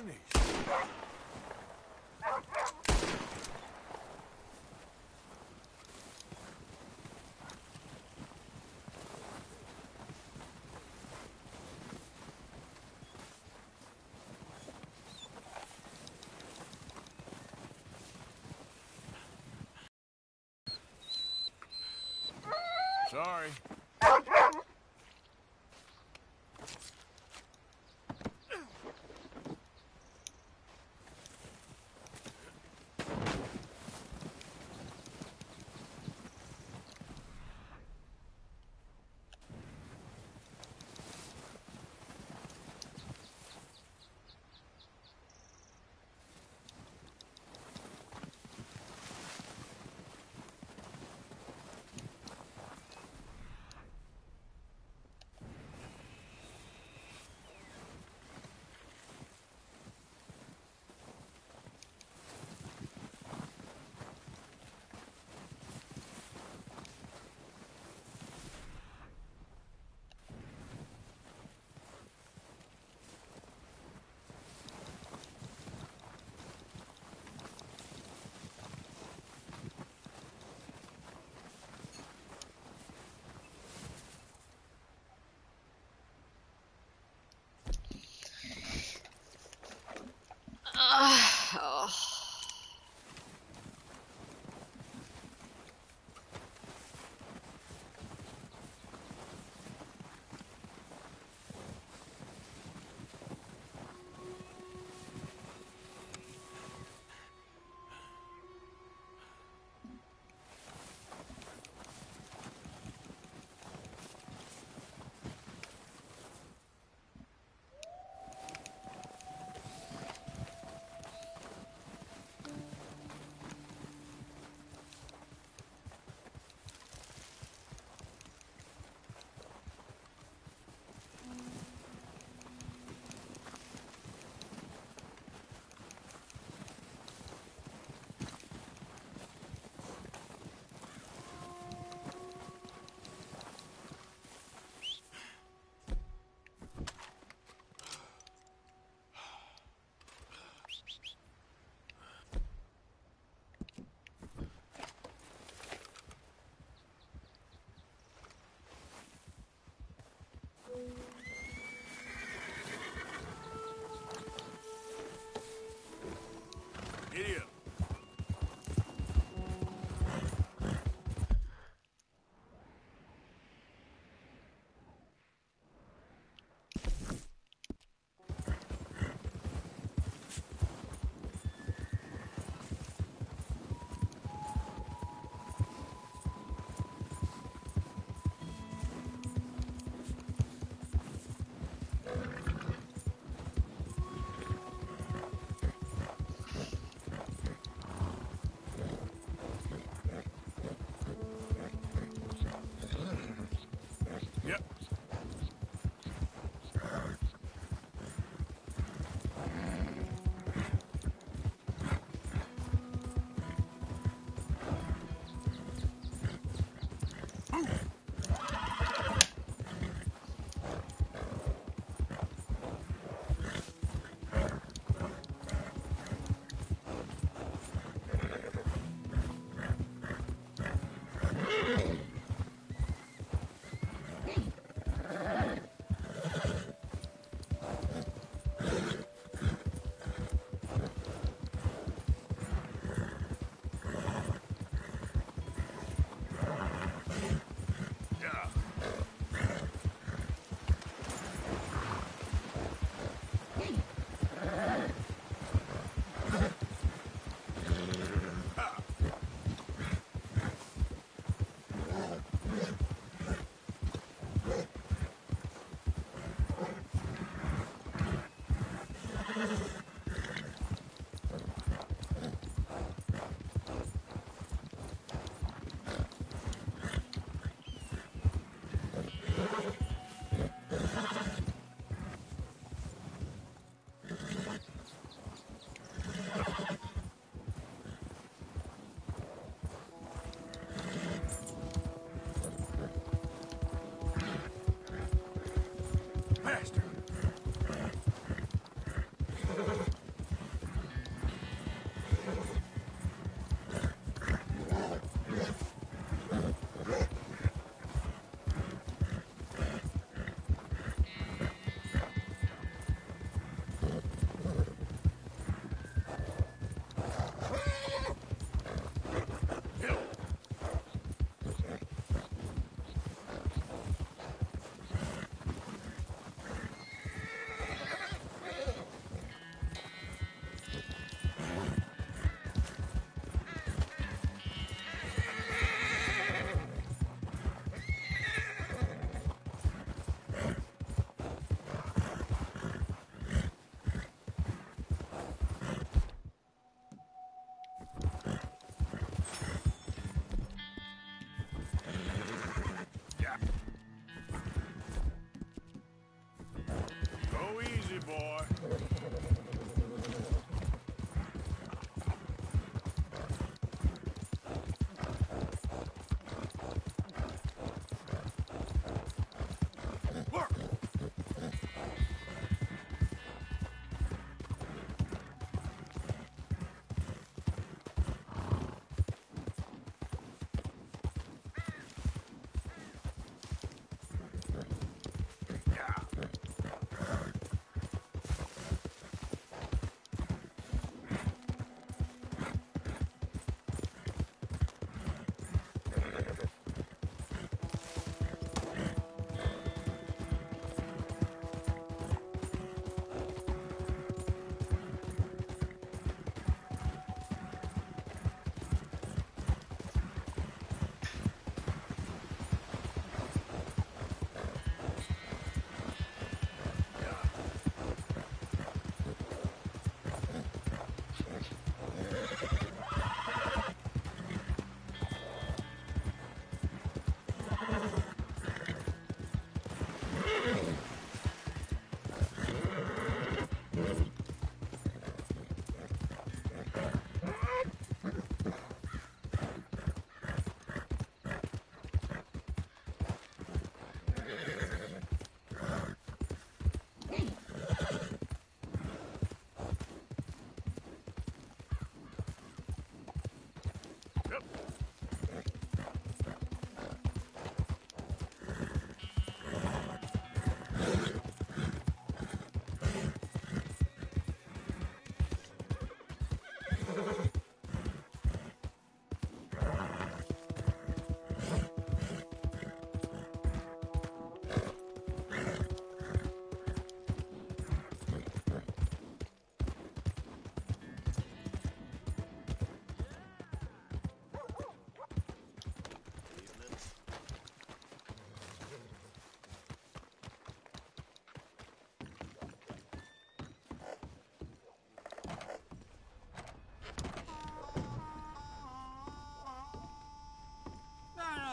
destinies. Sorry. Oh. Idiot.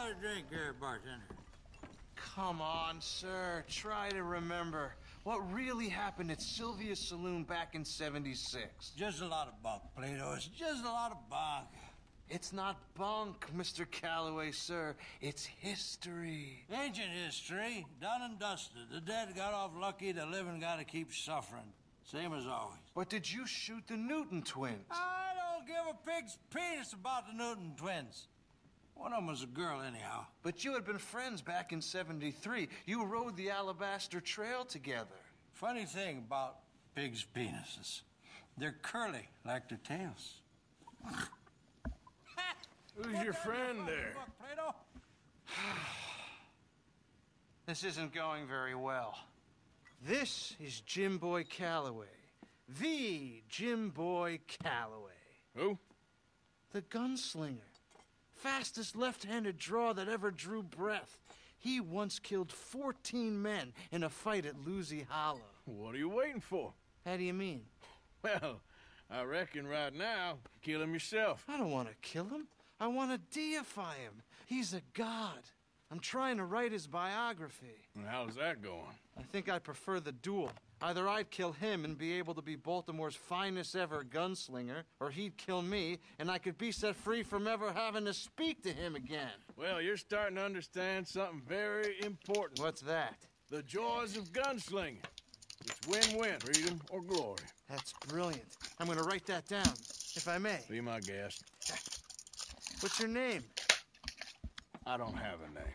Another drink here, bartender. Come on, sir. Try to remember what really happened at Sylvia's Saloon back in 76. Just a lot of bunk, Plato. It's just a lot of bunk. It's not bunk, Mr. Calloway, sir. It's history. Ancient history, done and dusted. The dead got off lucky, the living gotta keep suffering. Same as always. But did you shoot the Newton twins? I don't give a pig's penis about the Newton twins. One of them was a girl, anyhow. But you had been friends back in 73. You rode the Alabaster Trail together. Funny thing about pigs' penises. They're curly, like their tails. Who's your friend there? Plato? This isn't going very well. This is Jim Boy Calloway. The Jim Boy Calloway. Who? The gunslinger. Fastest left-handed draw that ever drew breath. He once killed 14 men in a fight at Lucy Hollow. What are you waiting for? How do you mean? Well, I reckon right now, kill him yourself. I don't want to kill him. I want to deify him. He's a god. I'm trying to write his biography. How's that going? I think I prefer the duel. Either I'd kill him and be able to be Baltimore's finest ever gunslinger, or he'd kill me and I could be set free from ever having to speak to him again. Well, you're starting to understand something very important. What's that? The joys of gunslinging. It's win-win, freedom or glory. That's brilliant. I'm going to write that down, if I may. Be my guest. What's your name? I don't have a name.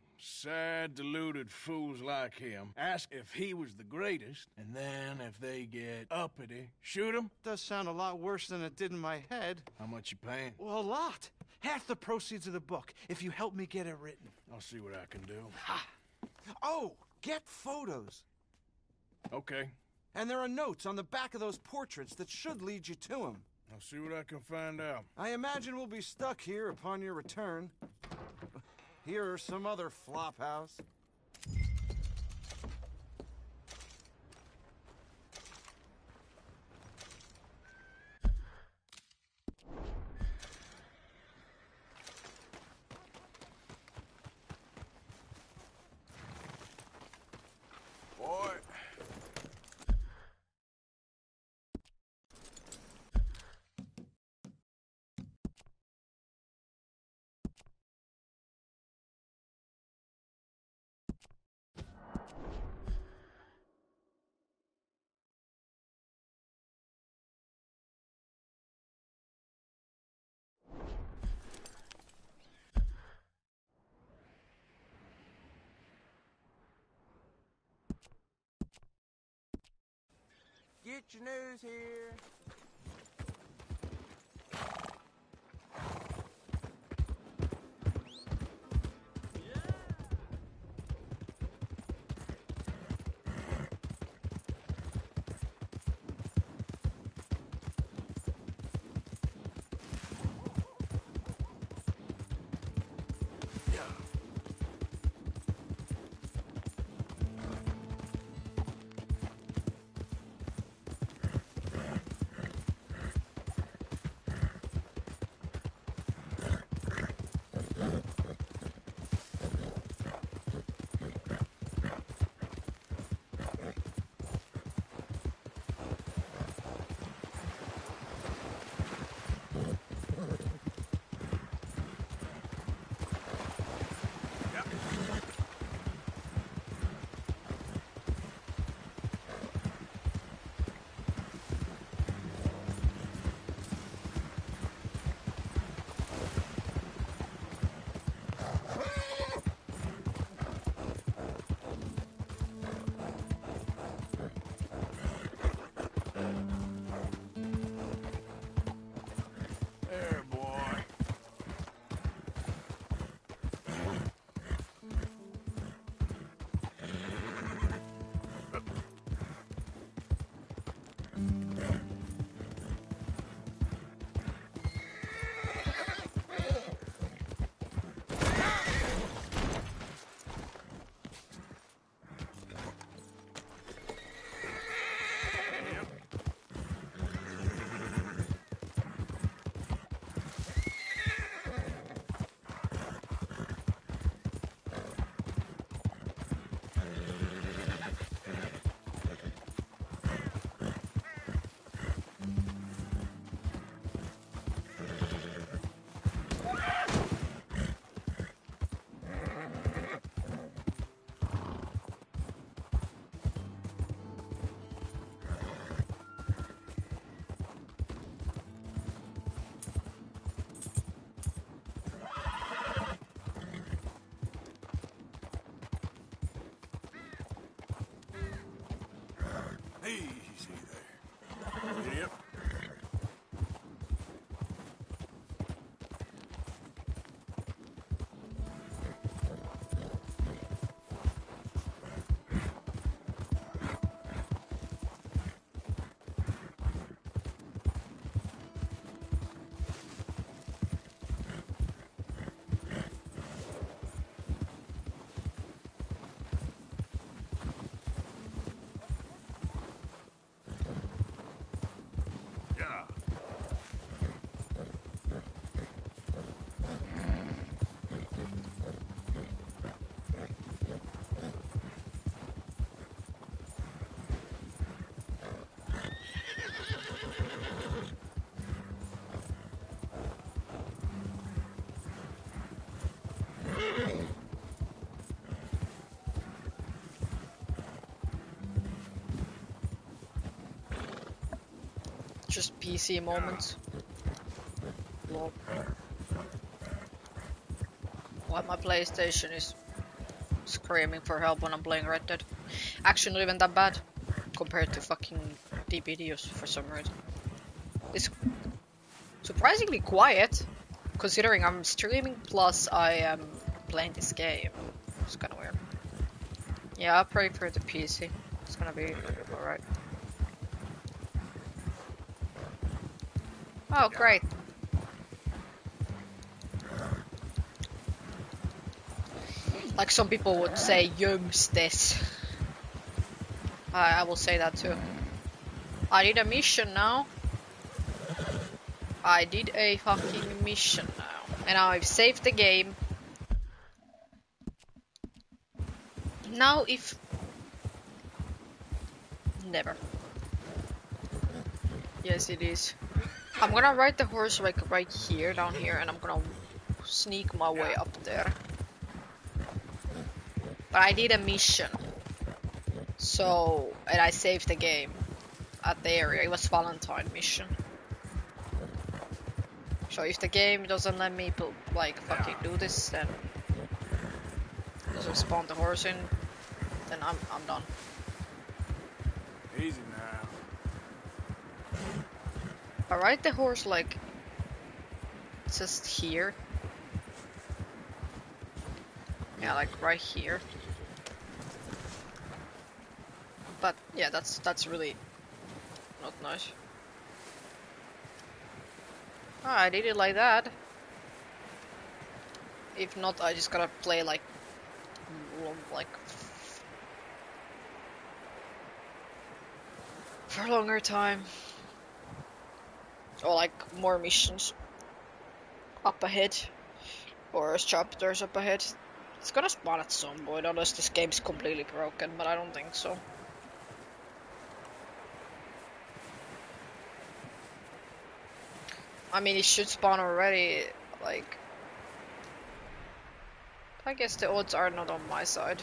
sad, deluded fools like him, ask if he was the greatest, and then if they get uppity, shoot him? does sound a lot worse than it did in my head. How much you paying? Well, a lot. Half the proceeds of the book, if you help me get it written. I'll see what I can do. Ha! Oh, get photos. Okay, And there are notes on the back of those portraits that should lead you to him. I'll see what I can find out. I imagine we'll be stuck here upon your return. Here are some other flop Get your news here. Just PC moments. Lol. Why my PlayStation is screaming for help when I'm playing Red Dead. Actually, not even that bad compared to fucking videos for some reason. It's surprisingly quiet considering I'm streaming plus I am playing this game. It's kind of weird. Yeah, I pray for the PC. It's gonna be Oh, great. Like some people would say, yums this. I, I will say that too. I did a mission now. I did a fucking mission now. And I've saved the game. Now if... Never. Yes, it is. I'm gonna ride the horse like right here, down here, and I'm gonna sneak my way up there. But I did a mission. So, and I saved the game at the area. It was Valentine mission. So if the game doesn't let me like fucking do this, then doesn't spawn the horse in, then I'm I'm done. I ride the horse like just here. Yeah, like right here. But yeah, that's that's really not nice. Ah, I did it like that. If not, I just gotta play like like for a longer time. Or like more missions up ahead. Or chapters up ahead. It's gonna spawn at some point, unless this game's completely broken, but I don't think so. I mean, it should spawn already, like... I guess the odds are not on my side.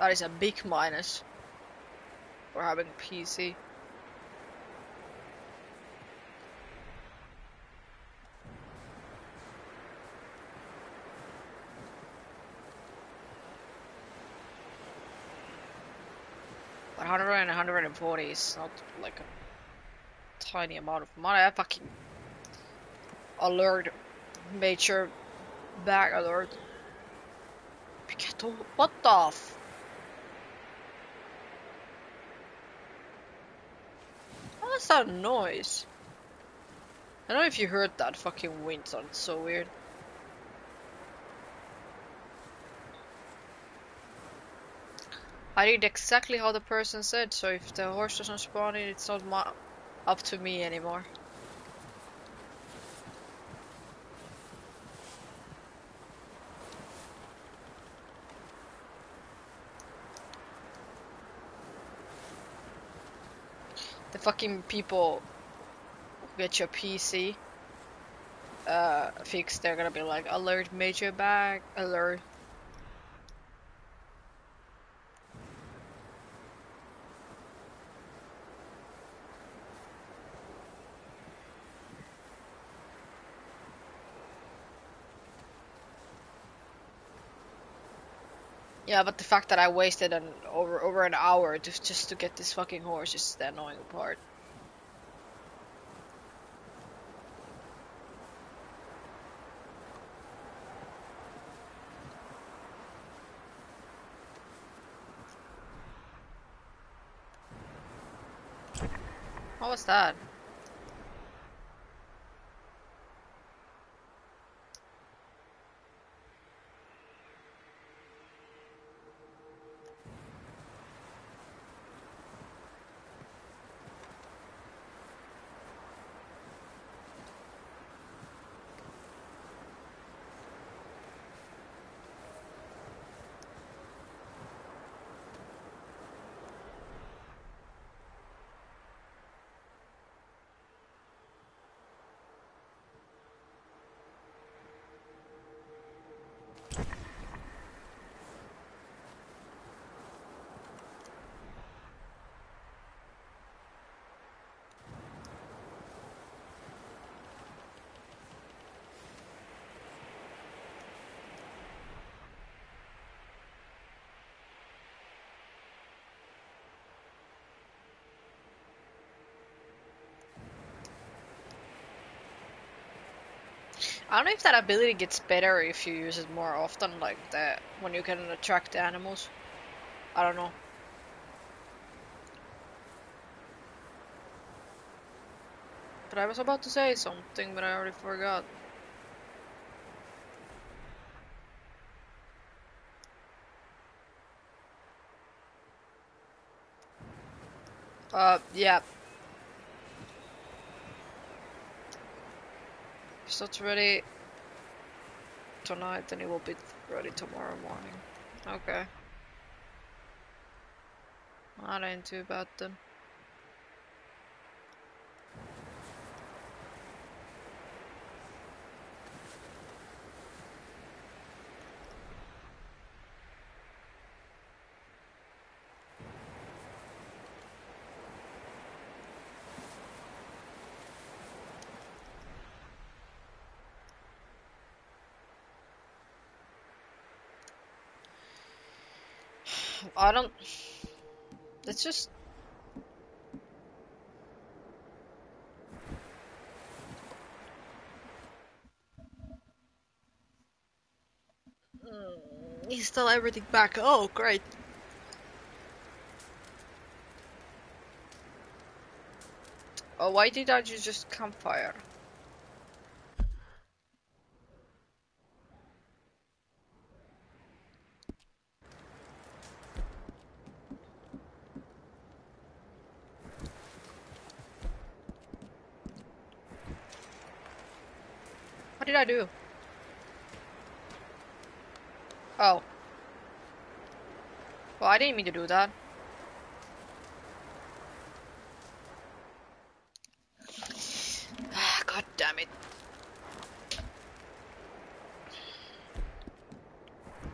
That is a big minus for having PC. But 100 and 140 is not like a tiny amount of money. I fucking alert, major bag alert. What the f? What's that noise? I don't know if you heard that fucking wind sound. So weird. I did exactly how the person said, so if the horse doesn't spawn in, it's not up to me anymore. Fucking people get your PC uh, fixed, they're gonna be like, alert major bag, alert Yeah, but the fact that I wasted an over over an hour to, just to get this fucking horse is the annoying part. What was that? I don't know if that ability gets better if you use it more often, like that when you can attract animals. I don't know. But I was about to say something, but I already forgot. Uh, yeah. It's ready tonight, then it will be ready tomorrow morning. Okay. That ain't too bad then. I don't. Let's just. Mm, Install everything back. Oh, great. Oh, why did I just campfire? I do? Oh. Well, I didn't mean to do that. God damn it.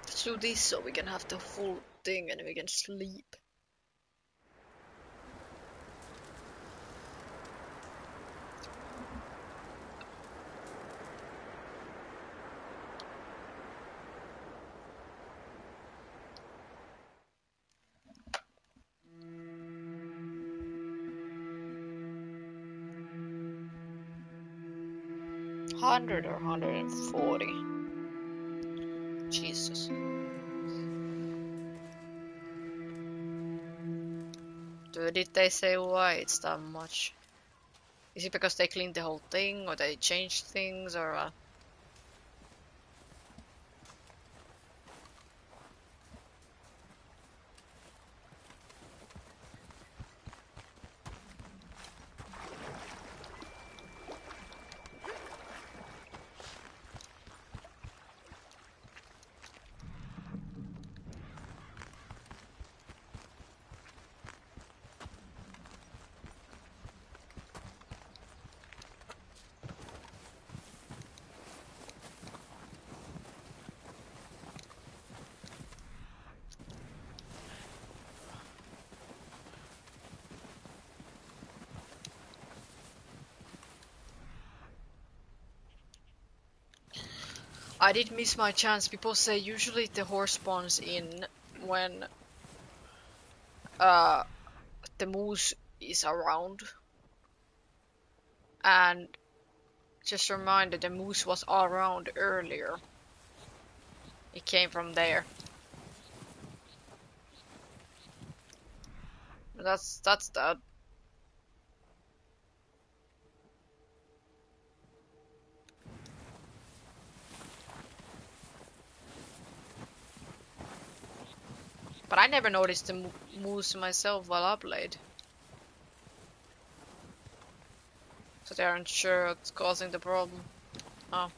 Let's do this so we can have the full thing and we can sleep. Hundred or hundred and forty. Jesus. Do- Did they say why it's that much? Is it because they cleaned the whole thing, or they changed things, or? Uh... I did miss my chance. People say usually the horse spawns in when uh, the moose is around. And just a reminder, the moose was around earlier. It came from there. That's that's that. I never noticed the mo- moose myself while I played. So they aren't sure what's causing the problem. Oh.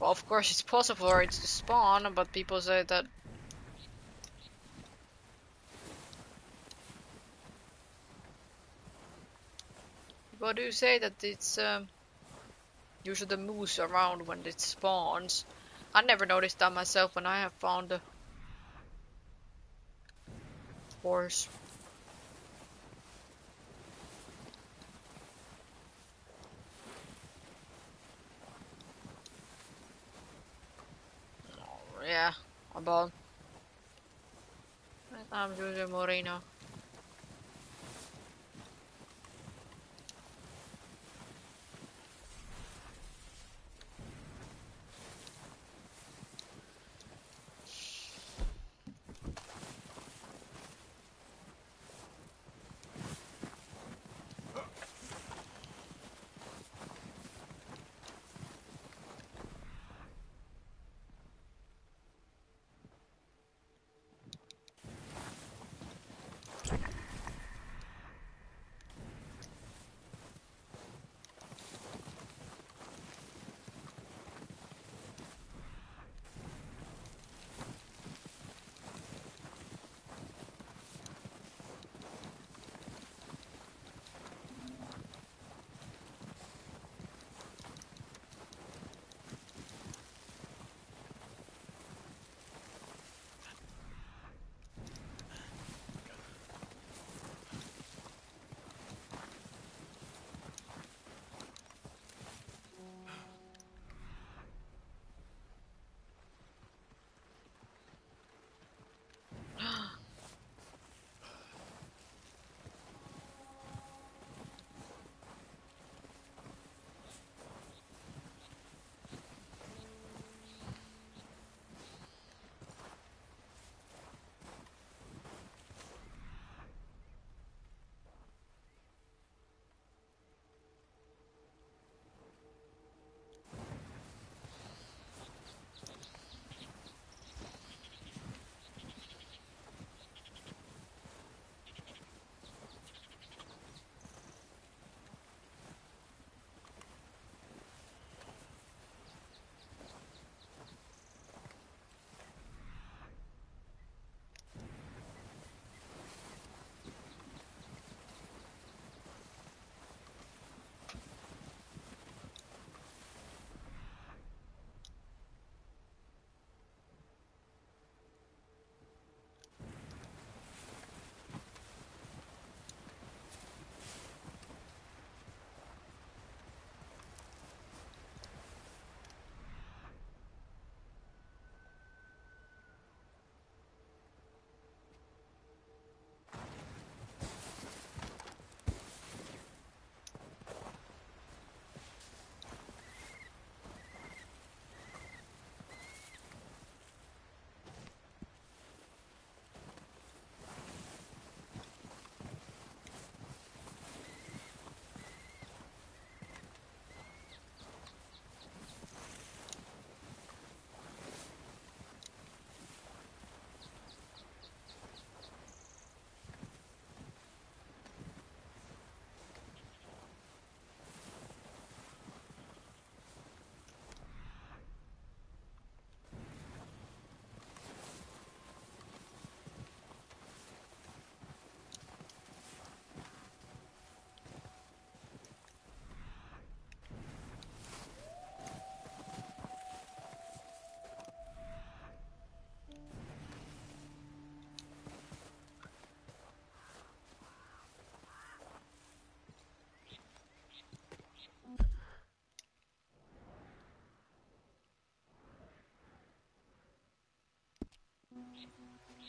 Well, of course it's possible for it to spawn, but people say that People do you say that it's um, usually the moose around when it spawns. I never noticed that myself when I have found a horse. Oh, yeah, about. I'm Jose Moreno.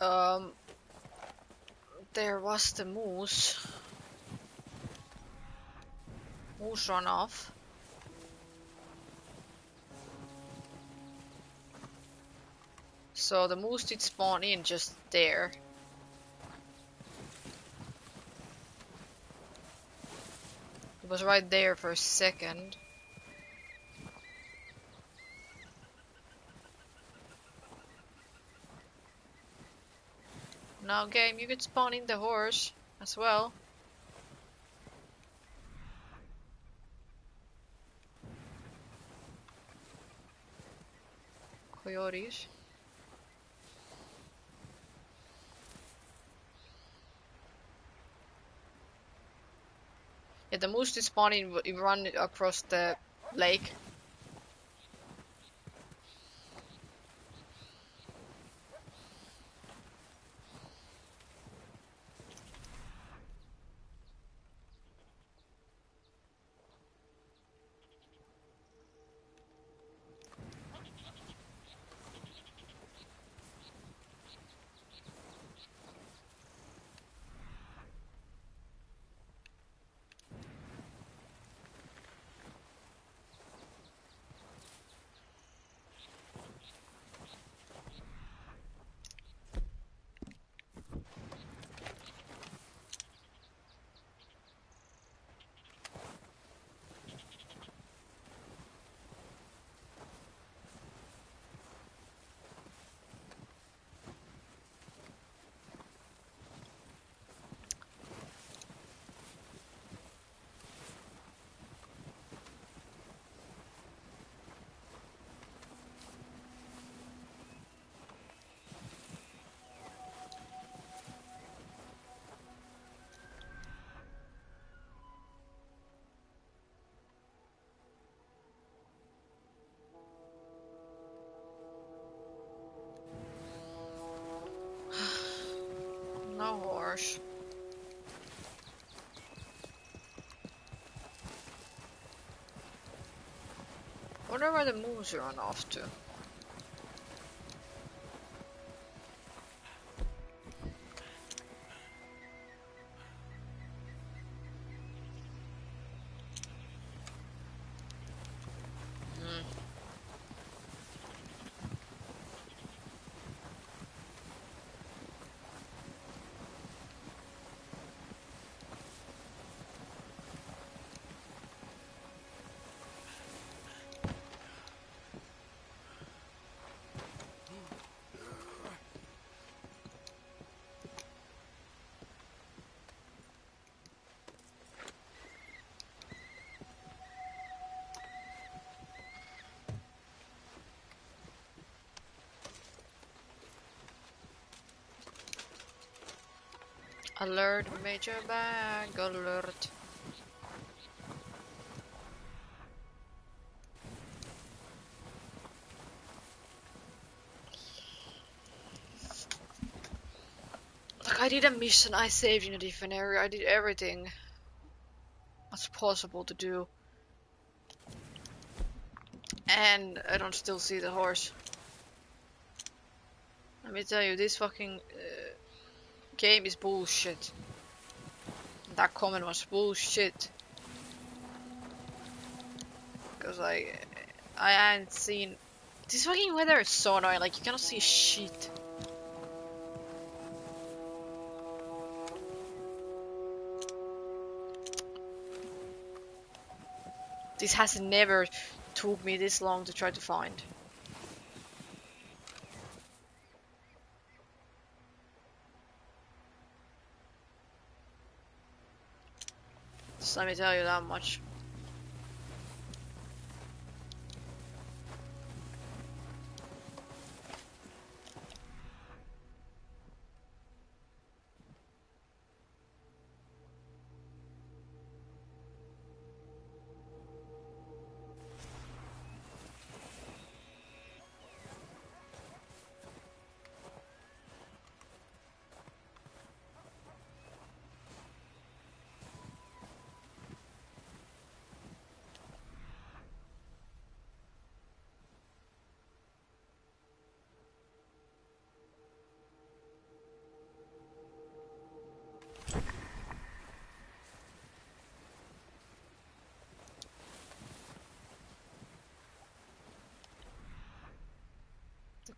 Um, there was the moose. Moose run off. So the moose did spawn in just there. It was right there for a second. Now game, you could spawn in the horse as well. Coyotes. Yeah, the moose is spawning, run across the lake. Wonder where the moose run off to. Alert, major bag alert. Look, I did a mission, I saved in a different area, I did everything that's possible to do. And I don't still see the horse. Let me tell you, this fucking game is bullshit. That comment was bullshit. Cause like, I hadn't seen. This fucking weather is so annoying. Like you cannot see shit. This has never took me this long to try to find. Just let me tell you that much.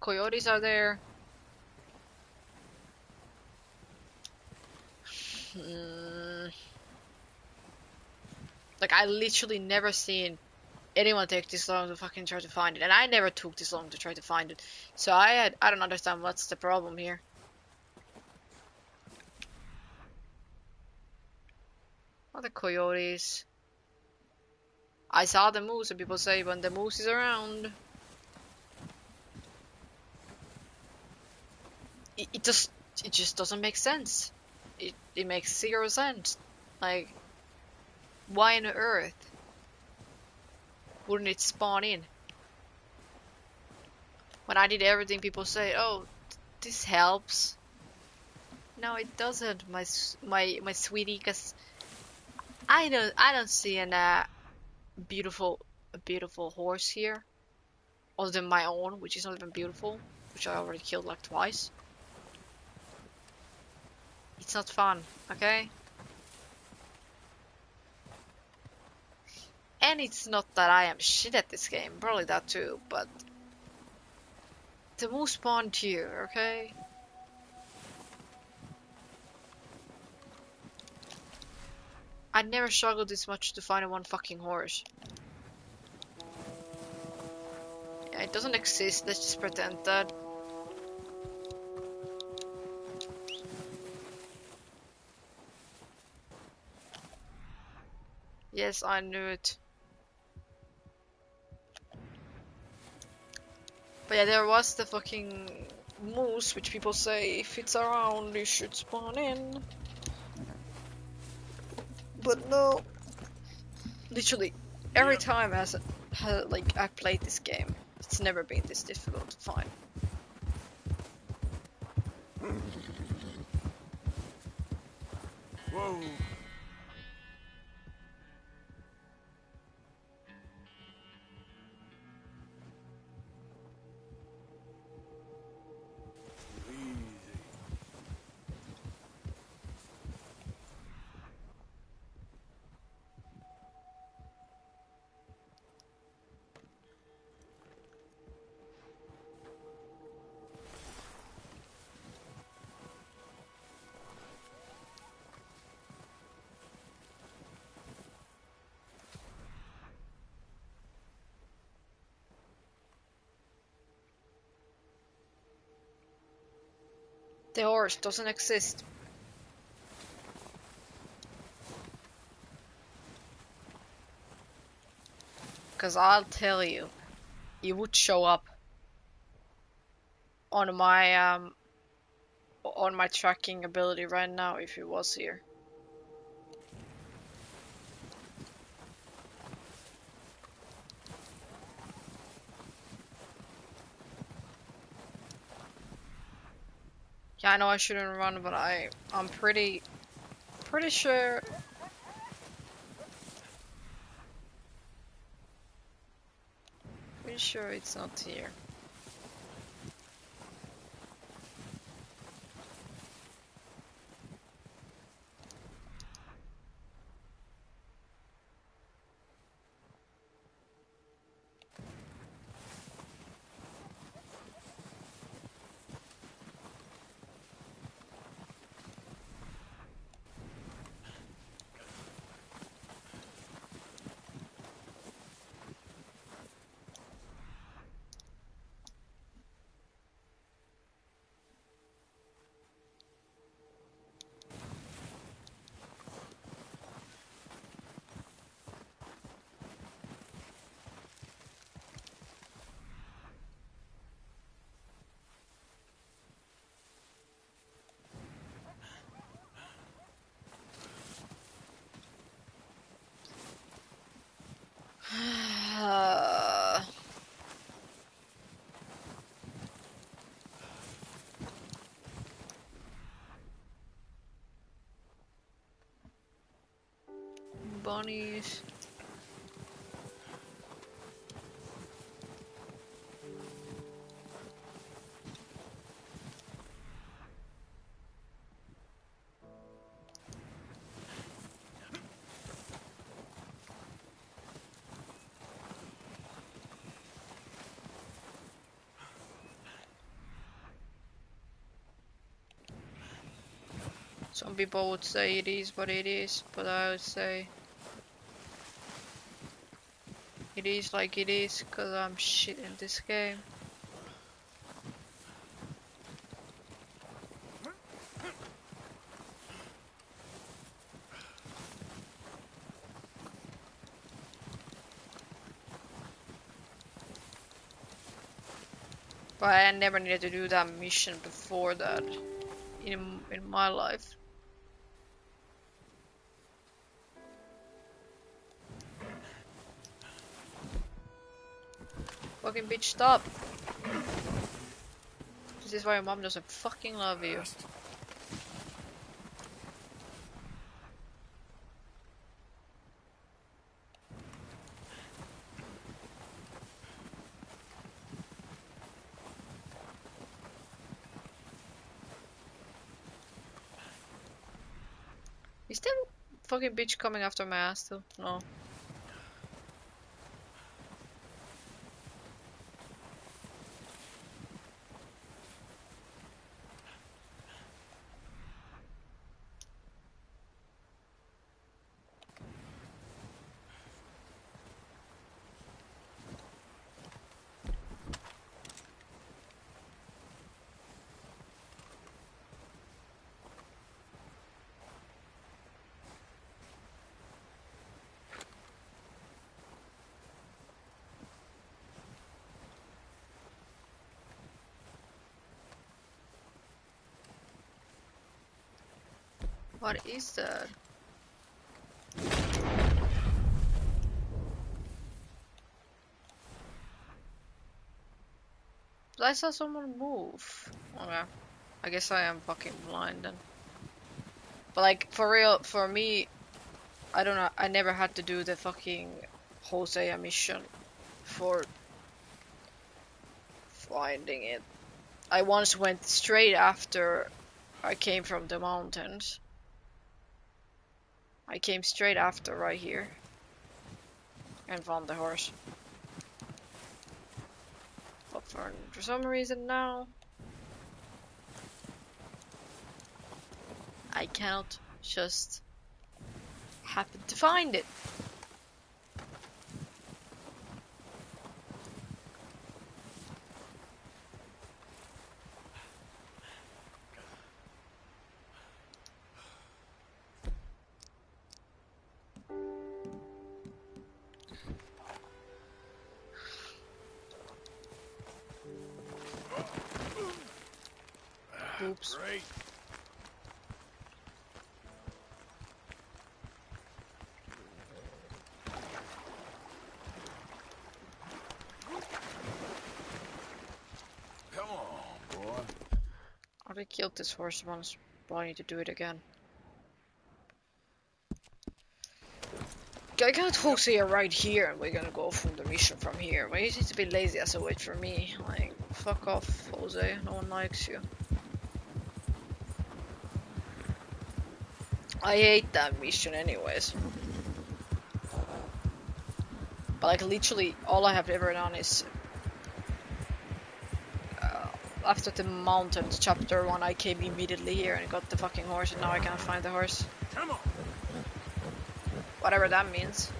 Coyotes are there. Hmm. Like I literally never seen anyone take this long to fucking try to find it, and I never took this long to try to find it. So I had, I don't understand what's the problem here. What the coyotes? I saw the moose, and people say when the moose is around, it, just it just doesn't make sense. It it makes zero sense. Like, why on earth wouldn't it spawn in? When I did everything, people say, "Oh, this helps." No, it doesn't, my my my sweetie, because I don't I don't see an uh, beautiful a beautiful horse here, other than my own, which is not even beautiful, which I already killed like twice. It's not fun, okay? And it's not that I am shit at this game, probably that too, but the moose spawned here, okay? I never struggled this much to find one fucking horse. Yeah, it doesn't exist, let's just pretend that. Yes, I knew it. But yeah, there was the fucking moose, which people say if it's around, you should spawn in. But no. Literally, every time has, has uh, like I played this game, it's never been this difficult to find. Whoa. The horse doesn't exist. Cause I'll tell you, it would show up on my um on my tracking ability right now if it was here. I know I shouldn't run, but I I'm pretty pretty sure pretty sure it's not here. bunnies. Some people would say it is what it is, but I would say it is like it is because I'm shit in this game. But I never needed to do that mission before that in in my life. Bitch, stop! This is why your mom doesn't fucking love you. Is that fucking bitch coming after my ass still? No. What is that? I saw someone move. Oh, okay. I guess I am fucking blind then. But like, for real, for me, I don't know, I never had to do the fucking Hosea mission for finding it. I once went straight after I came from the mountains. I came straight after right here and found the horse. But for, for some reason now I cannot just happen to find it. Oops. Great. Come on, boy. I already killed this horse once, but I need to do it again. I got Hosea right here, and we're gonna go from the mission from here. Why you need to be lazy as a wait for me? Like, fuck off, Hosea. No one likes you. I hate that mission anyways. But like literally all I have ever done is uh, after the mountains chapter one I came immediately here and got the fucking horse and now I can't find the horse. Come on. Whatever that means.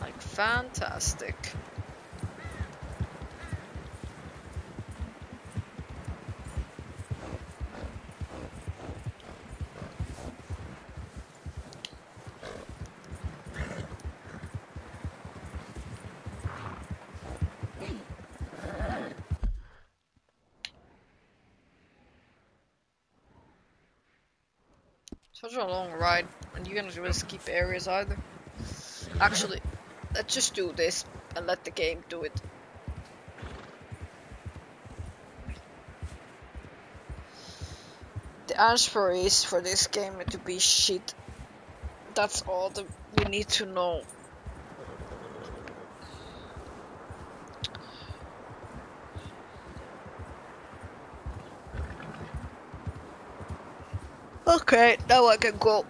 Like fantastic. Such a long ride, and you're gonna really skip areas either. Actually, let's just do this and let the game do it. The answer is for this game to be shit. That's all we need to know. Okay, now I can go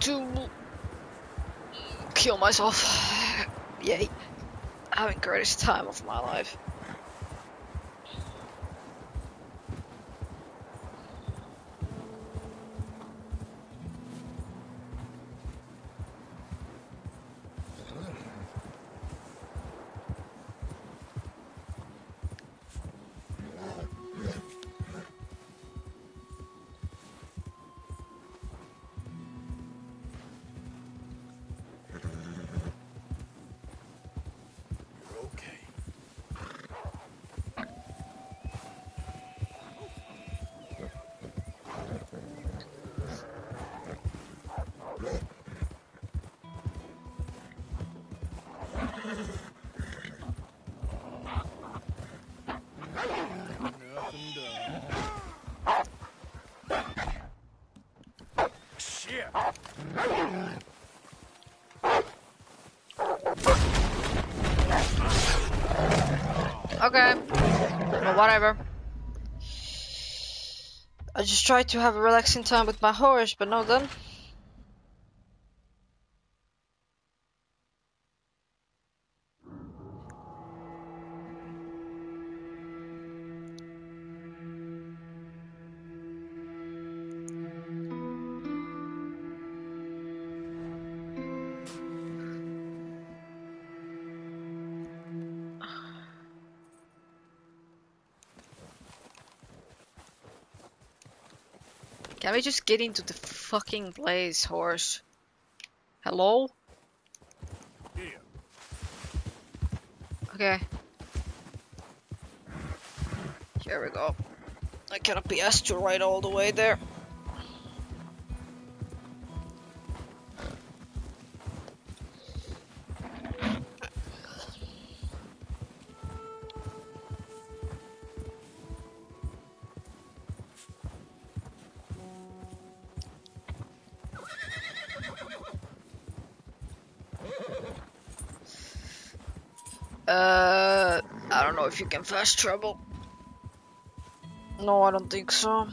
to kill myself. Yay. having greatest time of my life. Whatever. I just tried to have a relaxing time with my horse, but no done. Can we just get into the fucking place, horse? Hello? Here. Okay. Here we go. I cannot be asked to ride all the way there. You can fast travel. No, I don't think so.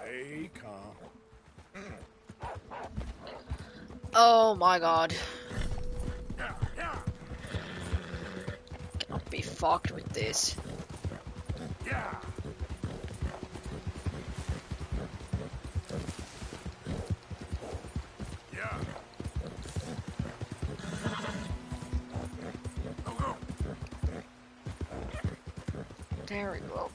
Stay calm. Oh my god. Cannot be fucked with this. Yeah. There we go.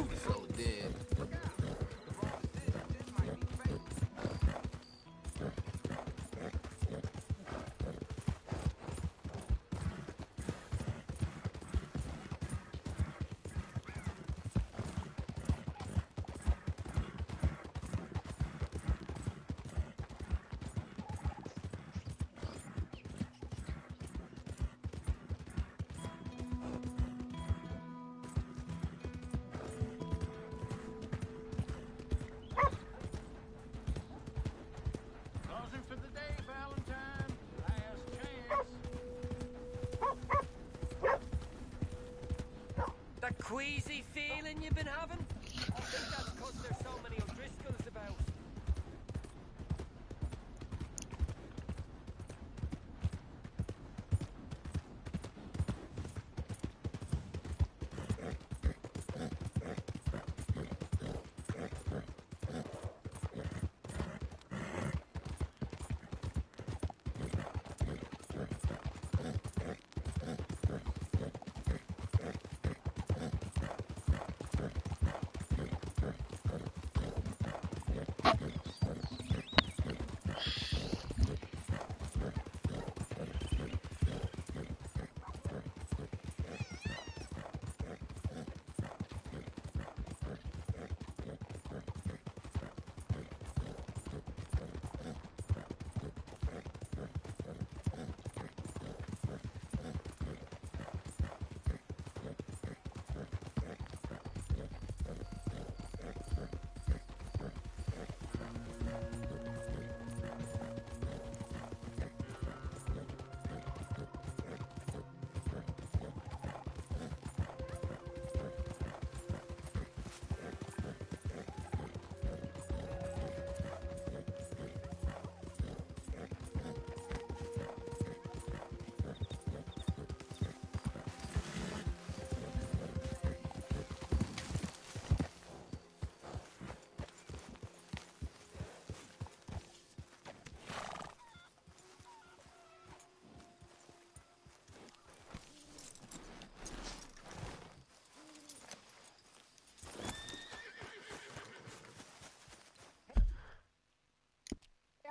Move!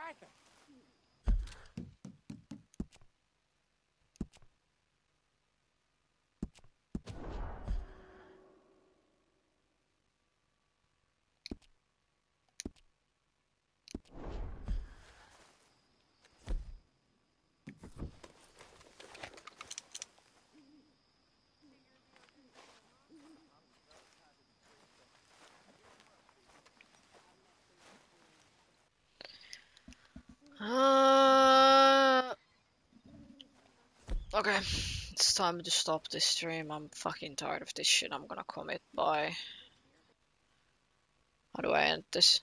Uh, okay, it's time to stop this stream. I'm fucking tired of this shit. I'm gonna commit. Bye. How do I end this?